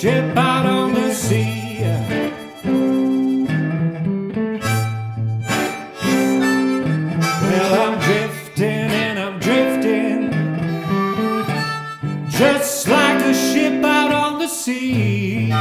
ship out on the sea. Well, I'm drifting and I'm drifting, just like a ship out on the sea.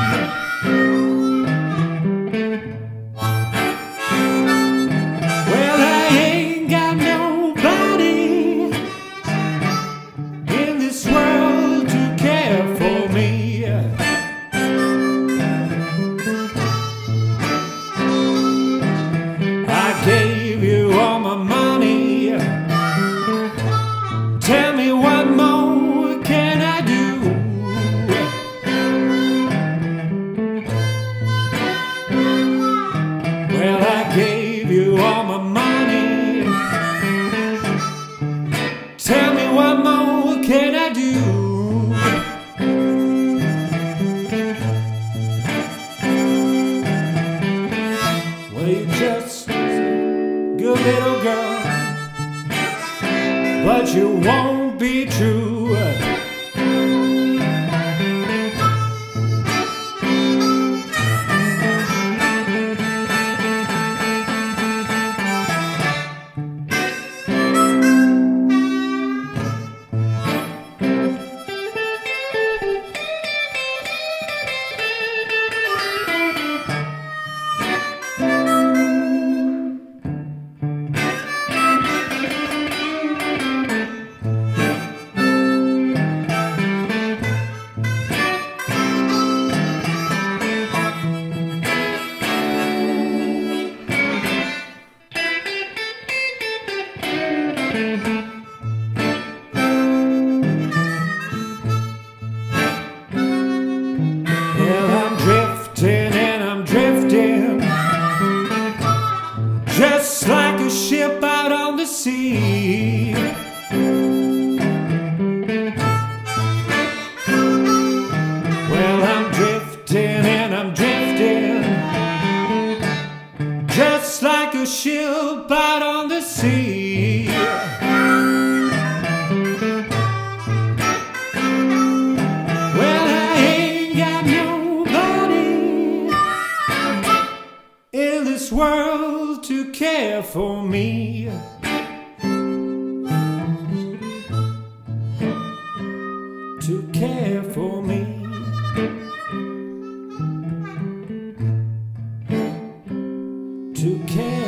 Just sea. Well, I ain't got nobody in this world to care for me. To care for me. To care.